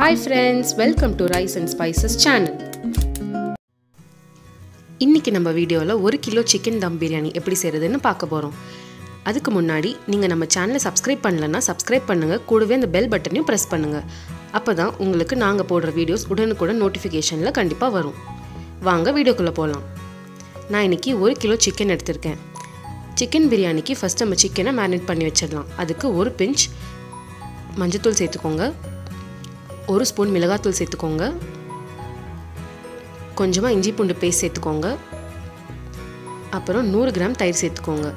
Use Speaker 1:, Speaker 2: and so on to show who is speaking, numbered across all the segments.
Speaker 1: Hi friends welcome to rice and spices channel இன்றைக்கி நம்ம வீடியோவில் ஒரு கிலோ சிக்கன் தம் பிரியாணி எப்படி செய்கிறதுன்னு பார்க்க போகிறோம் அதுக்கு முன்னாடி நீங்கள் நம்ம சேனலை சப்ஸ்கிரைப் பண்ணலன்னா சப்ஸ்கிரைப் பண்ணுங்கள் கூடவே அந்த பெல் பட்டனையும் ப்ரெஸ் பண்ணுங்கள் அப்போ தான் உங்களுக்கு நாங்கள் போடுற வீடியோஸ் உடனுக்குடன் நோட்டிஃபிகேஷனில் கண்டிப்பாக வரும். வாங்க வீடியோக்குள்ளே போகலாம் நான் இன்றைக்கி ஒரு கிலோ சிக்கன் எடுத்திருக்கேன். சிக்கன் பிரியாணிக்கு ஃபஸ்ட் நம்ம சிக்கனை மேரினேட் பண்ணி வச்சிடலாம். அதுக்கு ஒரு பிஞ்ச் மஞ்சத்தூள் சேர்த்துக்கோங்க. ஒரு ஸ்பூன் மிளகாத்தூள் சேர்த்துக்கோங்க. கொஞ்சமாக இஞ்சி பூண்டு பேஸ்ட் சேர்த்துக்கோங்க. அப்புறம் நூறு கிராம் தயிர் சேர்த்துக்கோங்க.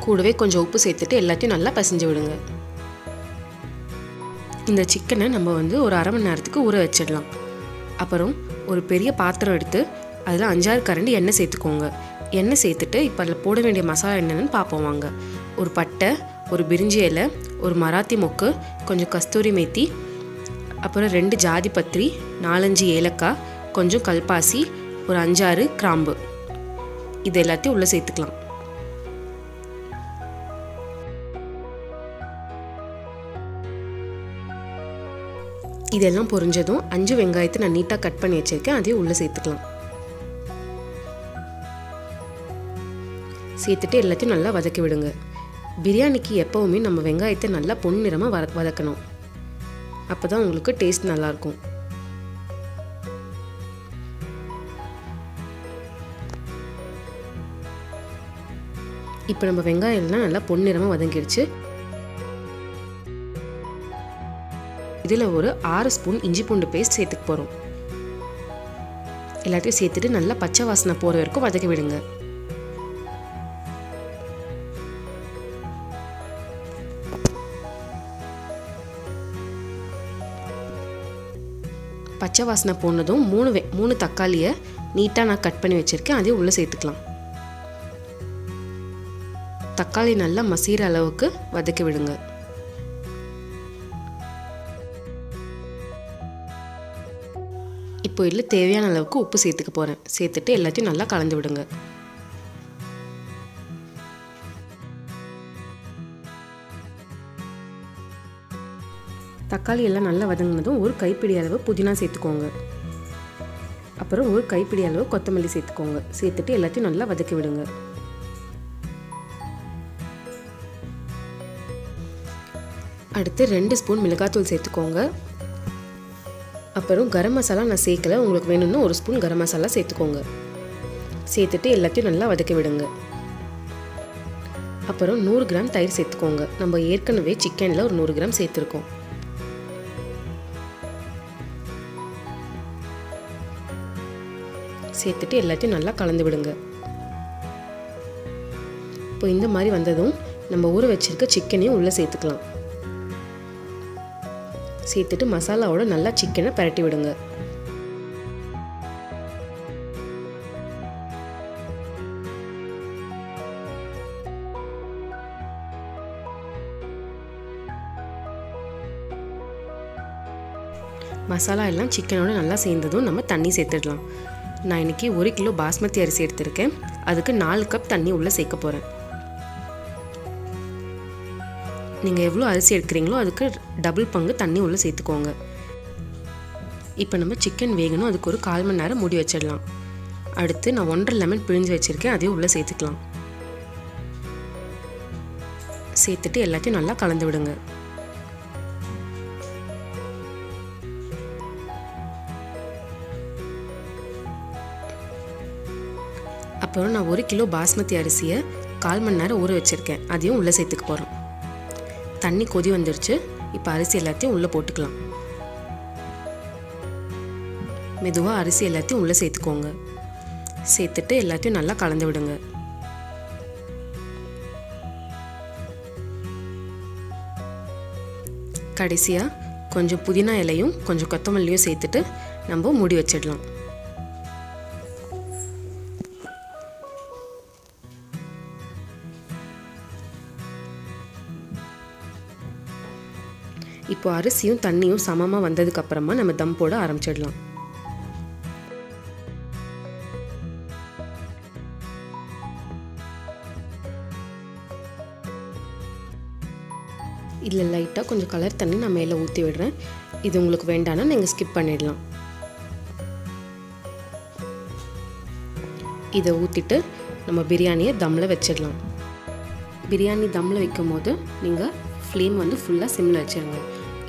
Speaker 1: கூடவே கொஞ்சம் உப்பு சேர்த்துட்டு எல்லாத்தையும் நல்லா பசைஞ்சு விடுங்க. இந்த சிக்கனை நம்ம வந்து ஒரு அரை மணி நேரத்துக்கு ஊற வச்சிடலாம். அப்புறம் ஒரு பெரிய பாத்திரம் எடுத்து அதில் அஞ்சாறு கரண்டி எண்ணெய் சேர்த்துக்கோங்க. எண்ணெய் சேர்த்துட்டு இப்போ அதில் போட வேண்டிய மசாலா என்னென்னு பார்ப்போம் வாங்க. ஒரு பட்டை ஒரு பிரிஞ்சி இலை ஒரு மராத்தி மொக்கு கொஞ்சம் கஸ்தூரி மேத்தி அப்புறம் ரெண்டு ஜாதி பத்திரி நாலஞ்சு ஏலக்காய் கொஞ்சம் கல்பாசி ஒரு அஞ்சாறு கிராம்பு. இது எல்லாத்தையும் உள்ளே சேர்த்துக்கலாம். இதெல்லாம் பொரிஞ்சதும் அஞ்சு வெங்காயத்தை நான் நீட்டாக கட் பண்ணி வச்சுருக்கேன். அதையும் உள்ளே சேர்த்துக்கலாம். சேர்த்துட்டு எல்லாத்தையும் நல்லா வதக்கி விடுங்க. பிரியாணிக்கு எப்போவுமே நம்ம வெங்காயத்தை நல்லா பொன்னிறமாக வர வதக்கணும். அப்போ தான் உங்களுக்கு டேஸ்ட் நல்லாயிருக்கும். இப்போ நம்ம வெங்காயம்லாம் நல்லா பொன்னிறமாக வதங்கிடுச்சு. இதில் ஒரு ஆறு ஸ்பூன் இஞ்சி பூண்டு பேஸ்ட் சேர்த்துக்க போகிறோம் எல்லாத்தையும் சேர்த்துட்டு நல்லா பச்சை வாசனை போகிற வரைக்கும் வதக்கி விடுங்க. பச்சை வாசனை போனதும் மூணு வே மூணு தக்காளியை நீட்டாக நான் கட் பண்ணி வச்சுருக்கேன். அதையும் உள்ளே சேர்த்துக்கலாம். தக்காளி நல்லா மசீர அளவுக்கு வதக்கி விடுங்க. இப்போ இதில் தேவையான அளவுக்கு உப்பு சேர்த்துக்க போகிறேன் சேர்த்துட்டு எல்லாத்தையும் நல்லா கலந்து விடுங்க. தக்காளி எல்லாம் நல்லா வதங்கினதும் ஒரு கைப்பிடி அளவு புதினா சேர்த்துக்கோங்க. அப்புறம் ஒரு கைப்பிடி அளவு கொத்தமல்லி சேர்த்துக்கோங்க. சேர்த்துட்டு எல்லாத்தையும் நல்லா வதக்கி விடுங்க. அடுத்து ரெண்டு ஸ்பூன் மிளகாத்தூள் சேர்த்துக்கோங்க. அப்புறம் கரம் மசாலா நான் சேர்க்கல உங்களுக்கு வேணும்னா ஒரு ஸ்பூன் கரம் மசாலா சேர்த்துக்கோங்க. சேர்த்துட்டு எல்லாத்தையும் நல்லா வதக்கி விடுங்க. அப்புறம் நூறு கிராம் தயிர் சேர்த்துக்கோங்க. நம்ம ஏற்கனவே சிக்கனில் ஒரு நூறு கிராம் சேர்த்துருக்கோம். சேர்த்துட்டு எல்லாத்தையும் நல்லா கலந்து விடுங்க. இப்போ இந்த மாதிரி வந்ததும் நம்ம ஊற வச்சிருக்க சிக்கனையும் உள்ளே சேர்த்துக்கலாம். சேர்த்துட்டு மசாலாவோட நல்லா சிக்கனை பரட்டி விடுங்க. மசாலா எல்லாம் சிக்கனோட நல்லா சேர்ந்ததும் நம்ம தண்ணி சேர்த்துடலாம். நான் இன்றைக்கி ஒரு கிலோ பாஸ்மதி அரிசி எடுத்திருக்கேன். அதுக்கு நாலு கப் தண்ணி உள்ளே சேர்க்க போகிறேன் நீங்கள் எவ்வளோ அரிசி எடுக்கிறீங்களோ அதுக்கு டபுள் பங்கு தண்ணி உள்ளே சேர்த்துக்கோங்க. இப்போ நம்ம சிக்கன் வேகணும். அதுக்கு ஒரு கால் மணி நேரம் மூடி வச்சிடலாம். அடுத்து நான் ஒன்றரை லெமன் பிழிஞ்சு வச்சுருக்கேன். அதையும் உள்ளே சேர்த்துக்கலாம். சேர்த்துட்டு எல்லாத்தையும் நல்லா கலந்து விடுங்க. அப்புறம் நான் ஒரு கிலோ பாஸ்மதி அரிசியை கால் மணி நேரம் ஊற வச்சுருக்கேன். அதையும் உள்ளே சேர்த்துக்க போகிறோம் தண்ணி கொதி வந்துருச்சு. இப்போ அரிசி எல்லாத்தையும் உள்ளே போட்டுக்கலாம். மெதுவாக அரிசி எல்லாத்தையும் உள்ளே சேர்த்துக்கோங்க. சேர்த்துட்டு எல்லாத்தையும் நல்லா கலந்து விடுங்க. கடைசியாக கொஞ்சம் புதினா இலையும் கொஞ்சம் கொத்தமல்லியும் சேர்த்துட்டு நம்ம மூடி வச்சிடலாம். இப்போ அரிசியும் தண்ணியும் சமமாக வந்ததுக்கு அப்புறமா நம்ம தம் போட ஆரம்பிச்சிடலாம். இதில் லைட்டாக கொஞ்சம் கலர் தண்ணி நான் மேலே ஊற்றி விடுறேன். இது உங்களுக்கு வேண்டாம்னா நீங்கள் ஸ்கிப் பண்ணிடலாம். இதை ஊற்றிட்டு நம்ம பிரியாணியை தம்மில் வச்சிடலாம். பிரியாணி தம்மில் வைக்கும் போது நீங்கள் ஃப்ளேம் வந்து ஃபுல்லாக சிம்மில் வச்சிடுங்க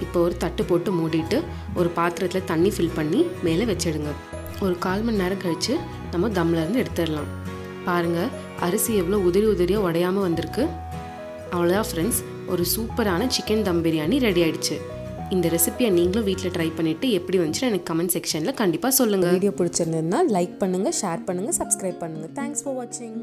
Speaker 1: இப்போ ஒரு தட்டு போட்டு மூடிட்டு ஒரு பாத்திரத்தில் தண்ணி ஃபில் பண்ணி மேலே வச்சிடுங்க. ஒரு கால் மணி நேரம் கழித்து நம்ம தம்லேருந்து இருந்து எடுத்துடலாம். பாருங்கள் அரிசி எவ்வளோ உதிரி உதிரியாக உடையாமல் வந்திருக்கு. அவ்வளோதான் ஃப்ரெண்ட்ஸ் ஒரு சூப்பரான சிக்கன் தம் பிரியாணி ரெடி ஆயிடுச்சு. இந்த ரெசிபியை நீங்களும் வீட்டில் ட்ரை பண்ணிவிட்டு எப்படி வந்துச்சுன்னு எனக்கு கமெண்ட் செக்ஷனில் கண்டிப்பாக சொல்லுங்கள்
Speaker 2: வீடியோ பிடிச்சிருந்ததுன்னா லைக் பண்ணுங்கள் ஷேர் பண்ணுங்கள் சப்ஸ்கிரைப் பண்ணுங்கள் தேங்க்ஸ் ஃபார் வாட்சிங்